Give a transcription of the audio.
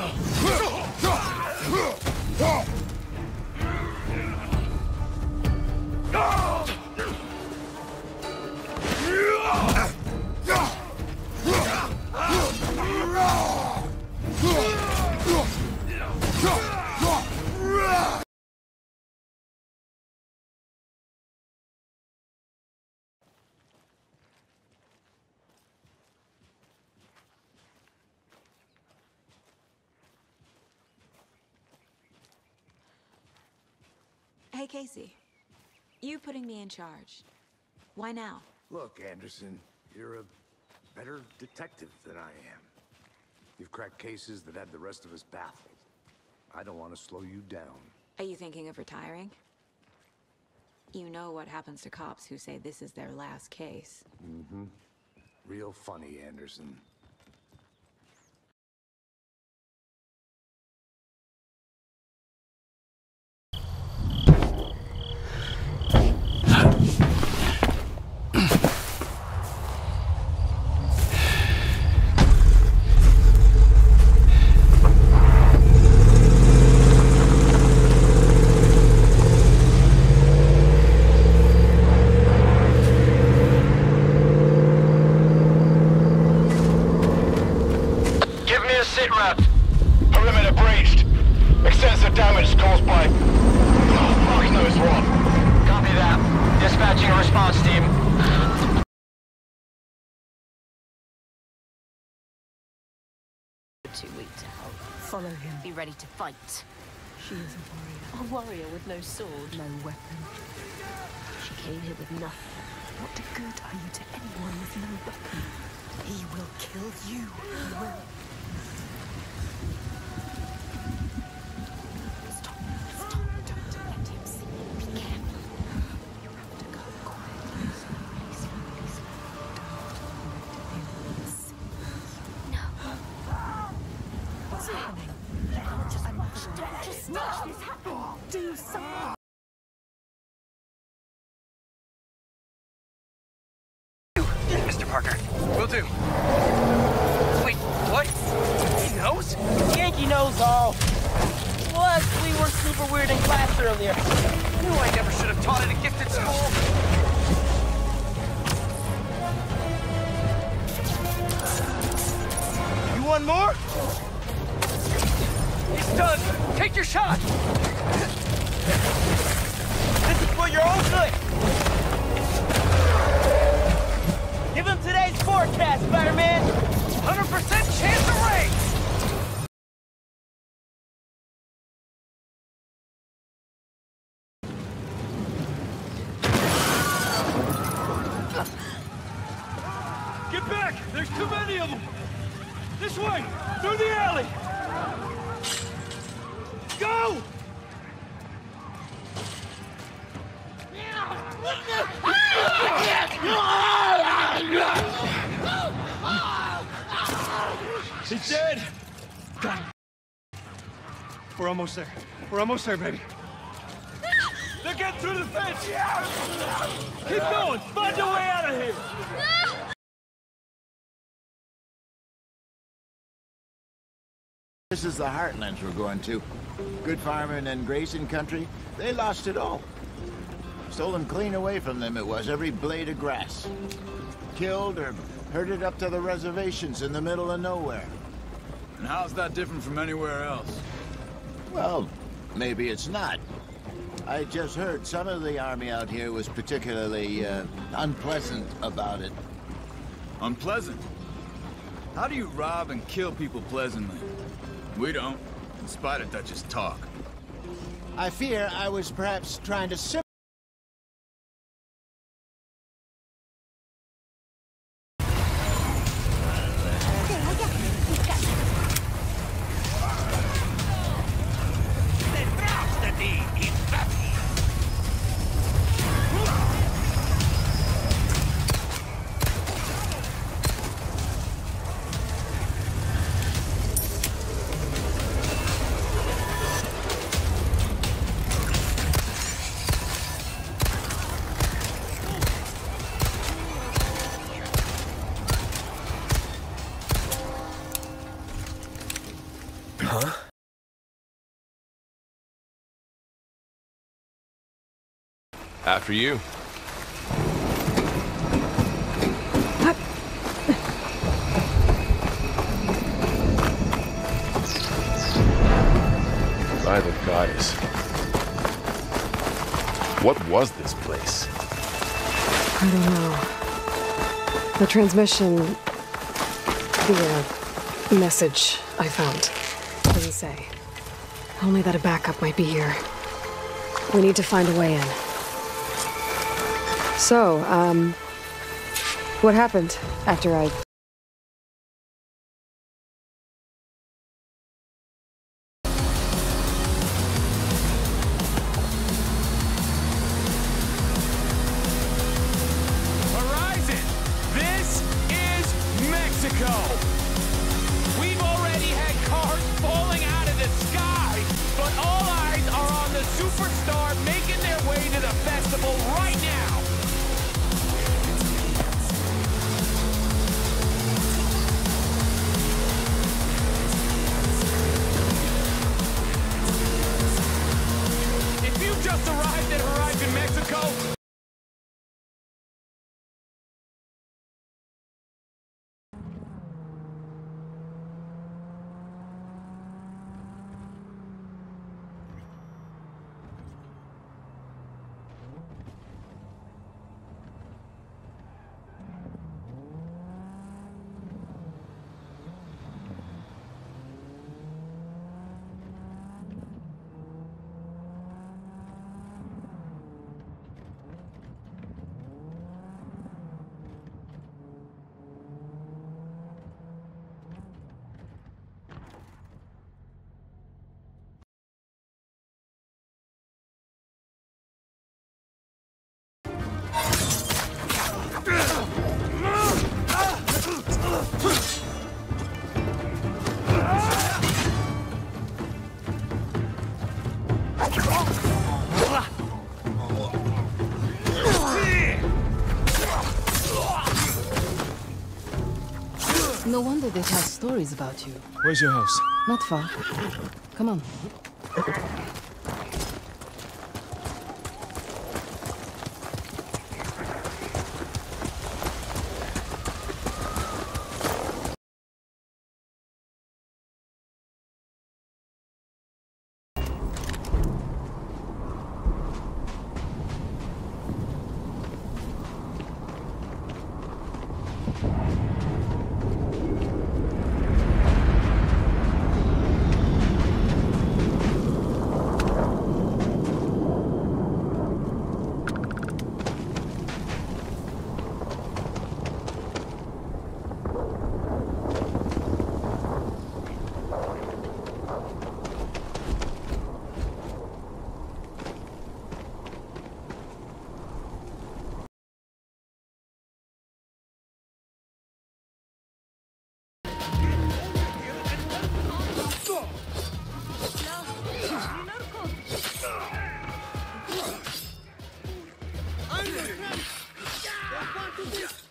Hey, Casey. You putting me in charge. Why now? Look, Anderson, you're a better detective than I am. You've cracked cases that had the rest of us baffled. I don't want to slow you down. Are you thinking of retiring? You know what happens to cops who say this is their last case. Mm-hmm. Real funny, Anderson. Give me a sit rep. Perimeter breached. Extensive damage caused by... Oh, fuck knows what. Copy that. Dispatching a response team. Too weak to help. Follow him. Be ready to fight. She is a warrior. A warrior with no sword. No weapon. She came here with nothing. What good are you to anyone with no weapon? He will kill you. He will. Parker. Will do. Wait, what? He knows? Ganke knows all. Plus, we were super weird in class earlier. I knew I never should have taught at a gifted school. You want more? He's done. Take your shot. This is for your own good. Give him today's forecast, Spider-Man. 100% chance of rain. Get back! There's too many of them! This way! Through the alley! Go! He's dead! We're almost there. We're almost there, baby. They're getting through the fence! Yeah. Keep going! Find your way out of here! This is the heartlands we're going to. Good farming and grazing country, they lost it all. Stolen clean away from them it was, every blade of grass. Killed or herded up to the reservations in the middle of nowhere. How's that different from anywhere else? Well, maybe it's not. I just heard some of the army out here was particularly uh, unpleasant about it. Unpleasant? How do you rob and kill people pleasantly? We don't, in spite of Dutch's talk. I fear I was perhaps trying to After you. By the goddess. What was this place? I don't know. The transmission. The uh, message I found doesn't say. Only that a backup might be here. We need to find a way in. So, um. What happened after I. No wonder they tell stories about you. Where's your house? Not far. Come on. This